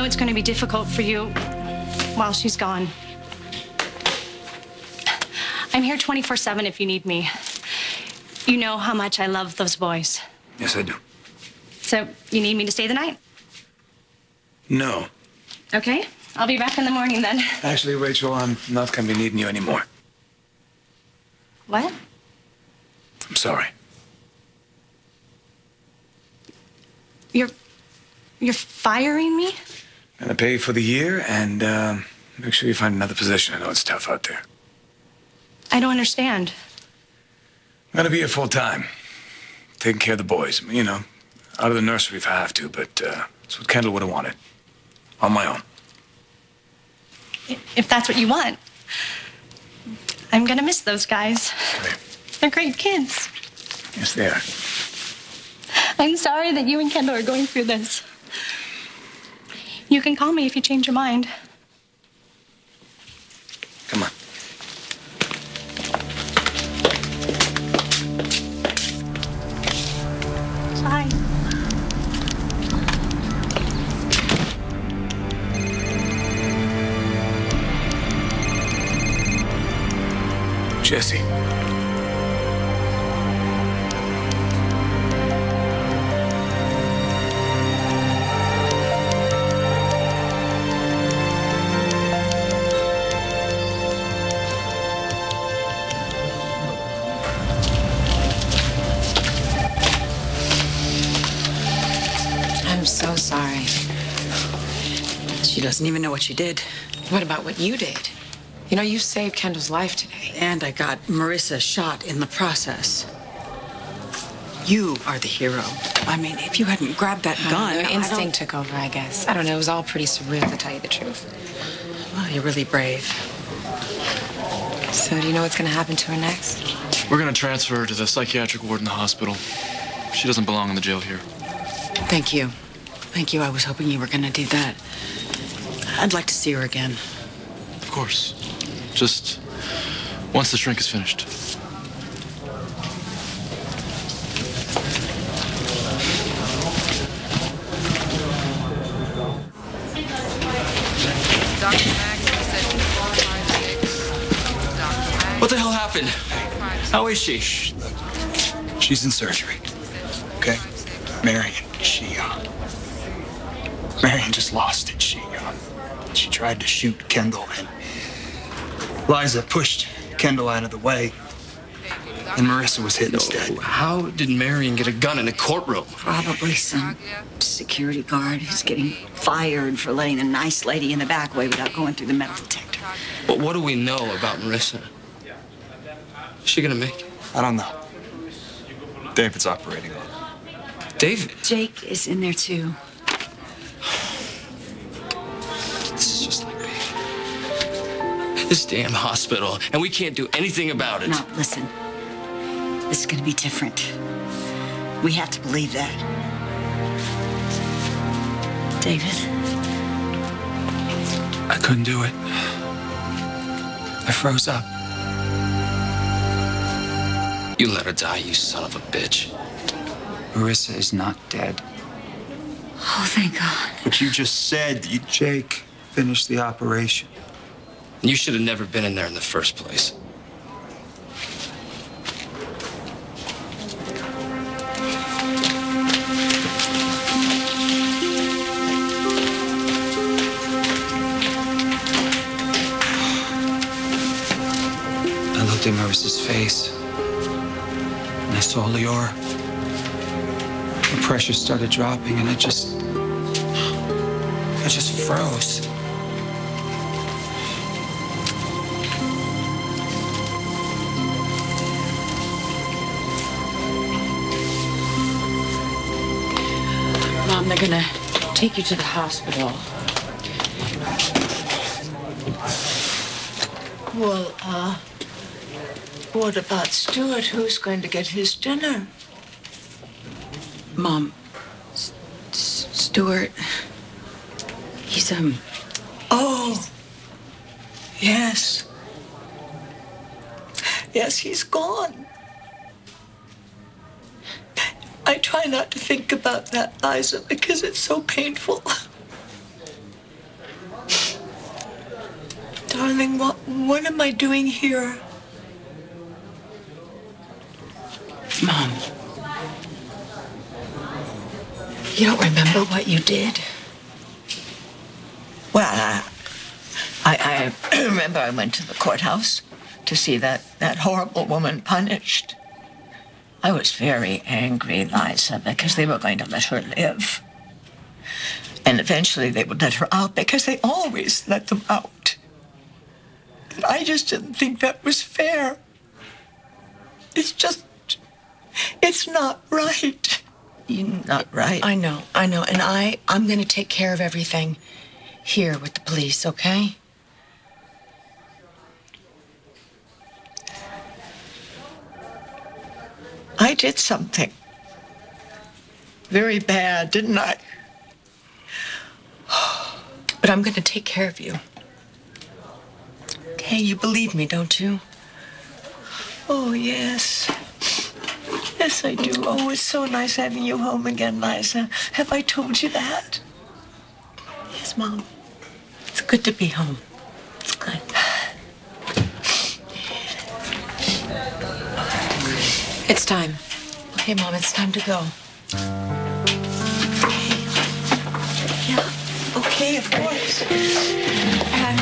know it's going to be difficult for you while she's gone. I'm here 24 7 if you need me. You know how much I love those boys. Yes, I do. So, you need me to stay the night? No. Okay. I'll be back in the morning then. Actually, Rachel, I'm not going to be needing you anymore. What? I'm sorry. You're. You're firing me? I'm going to pay you for the year and uh, make sure you find another position. I know it's tough out there. I don't understand. I'm going to be here full time, taking care of the boys. You know, out of the nursery if I have to, but uh, that's what Kendall would have wanted. On my own. If that's what you want. I'm gonna miss those guys. They're great kids. Yes, they are. I'm sorry that you and Kendall are going through this. You can call me if you change your mind. Come on. Bye. Jesse. I'm so sorry. She doesn't even know what she did. What about what you did? You know, you saved Kendall's life today. And I got Marissa shot in the process. You are the hero. I mean, if you hadn't grabbed that gun, Your I instinct took over, I guess. I don't know. It was all pretty surreal, to tell you the truth. Well, you're really brave. So, do you know what's going to happen to her next? We're gonna transfer her to the psychiatric ward in the hospital. She doesn't belong in the jail here. Thank you. Thank you. I was hoping you were going to do that. I'd like to see her again. Of course. Just once the shrink is finished. Dr. Max, he said 456. Dr. Max. What the hell happened? How is she? She's in surgery. Okay? Marian, she, uh. Marian just lost it. She, uh. She tried to shoot Kendall, and Liza pushed Kendall out of the way, and Marissa was hit instead. How did Marian get a gun in a courtroom? Probably some security guard who's getting fired for letting a nice lady in the back way without going through the metal detector. But what do we know about Marissa? Is she gonna make it? I don't know. David's operating on her. David? Jake is in there too. This damn hospital, and we can't do anything about it. No, listen. This is going to be different. We have to believe that. David, I couldn't do it. I froze up. You let her die, you son of a bitch. Marissa is not dead. oh, thank God. But you just said you, Jake finished the operation. You should have never been in there in the first place. I looked at Marissa's face. And I saw Lior. The pressure started dropping, and I just. I just froze. Mom, they're going to take you to the hospital. Well, uh, what about Stuart? Who's going to get his dinner? Mom, S- S- Stuart, he's, um, Oh, yes. Yes, he's gone. try not to think about that, Liza, because it's so painful. Darling, what, what am I doing here? Mom, you don't remember what you did? Well, I, I, I remember I went to the courthouse to see that, that horrible woman punished. I was very angry, Liza, because they were going to let her live. And eventually they would let her out because they always let them out. And I just didn't think that was fair. It's just, it's not right. You're not right. I know, I know, and I, I'm gonna take care of everything here with the police, okay? I did something very bad, didn't I? But I'm gonna take care of you. Okay, you believe me, don't you? Oh, yes. Yes, I do. Oh, it's so nice having you home again, Liza. Have I told you that? Yes, Mom. It's good to be home. It's time. Okay, Mom, it's time to go. Yeah. Okay, of course. And,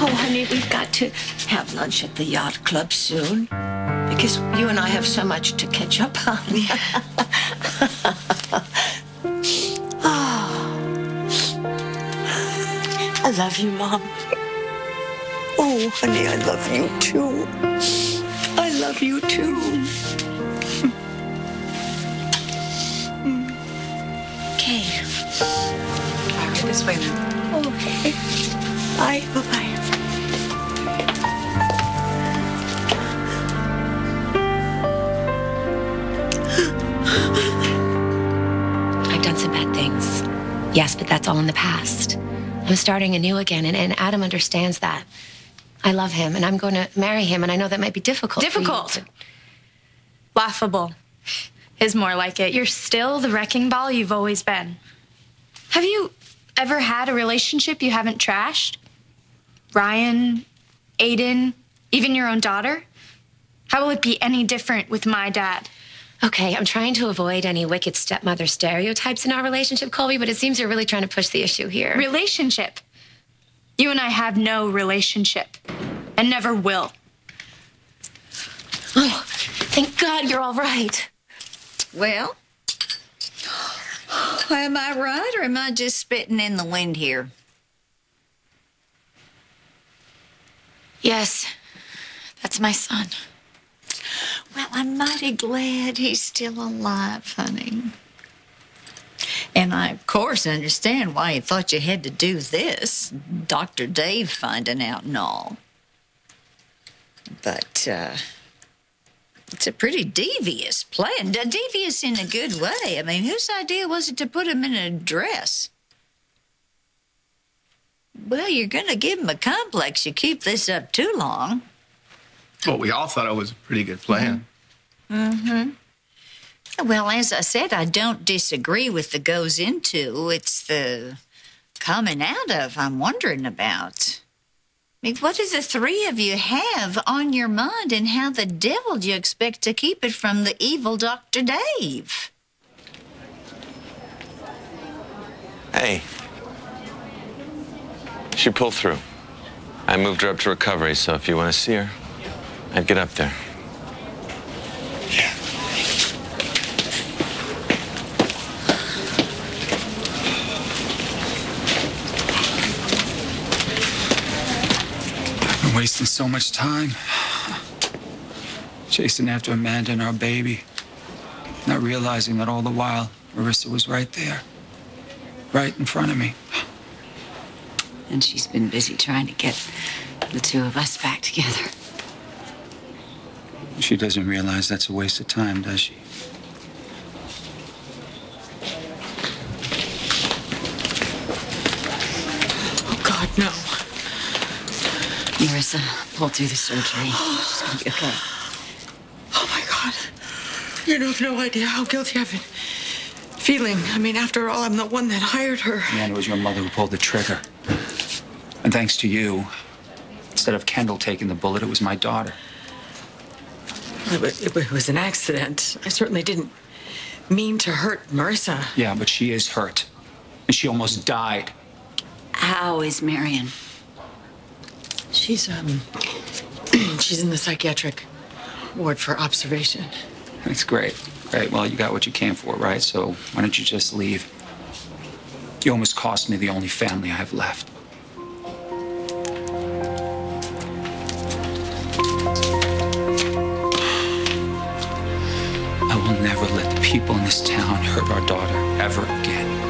oh, honey, we've got to have lunch at the yacht club soon because you and I have so much to catch up on. oh. I love you, Mom. Oh, honey, I love you too. I love you too. Okay. All right, this way now. Okay. Bye. Bye-bye. I've done some bad things. Yes, but that's all in the past. I'm starting anew again, and, and Adam understands that. I love him, and I'm going to marry him, and I know that might be difficult. Difficult. Laughable is more like it. You're still the wrecking ball you've always been. Have you ever had a relationship you haven't trashed? Ryan, Aiden, even your own daughter? How will it be any different with my dad? Okay, I'm trying to avoid any wicked stepmother stereotypes in our relationship, Colby, but it seems you're really trying to push the issue here. Relationship. You and I have no relationship and never will. Oh, thank God you're all right. Well, am I right or am I just spitting in the wind here? Yes, that's my son. Well, I'm mighty glad he's still alive, honey. And I, of course, understand why you thought you had to do this. Dr. Dave finding out and all. But, uh, it's a pretty devious plan. De- Devious in a good way. I mean, whose idea was it to put him in a dress? Well, you're going to give him a complex. You keep this up too long. Well, we all thought it was a pretty good plan. Mm-hmm. Well, as I said, I don't disagree with the goes into. It's the coming out of I'm wondering about. I mean, what do the three of you have on your mind, and how the devil do you expect to keep it from the evil Dr. Dave? Hey. She pulled through. I moved her up to recovery, so if you want to see her, I'd get up there. Wasting so much time. Chasing after Amanda and our baby. Not realizing that all the while, Marissa was right there. Right in front of me. And she's been busy trying to get the two of us back together. She doesn't realize that's a waste of time, does she? Oh, God, no. Marissa pulled through the surgery. She's gonna be okay. Oh, my God. You have no idea how guilty I've been feeling. I mean, after all, I'm the one that hired her. And it was your mother who pulled the trigger. And thanks to you, Instead of Kendall taking the bullet, it was my daughter. It it was an accident. I certainly didn't mean to hurt Marissa. Yeah, but she is hurt. And she almost died. How is Marian? She's, um, she's in the psychiatric ward for observation. That's great. Great. Well, you got what you came for, right? So why don't you just leave? You almost cost me the only family I have left. I will never let the people in this town hurt our daughter ever again.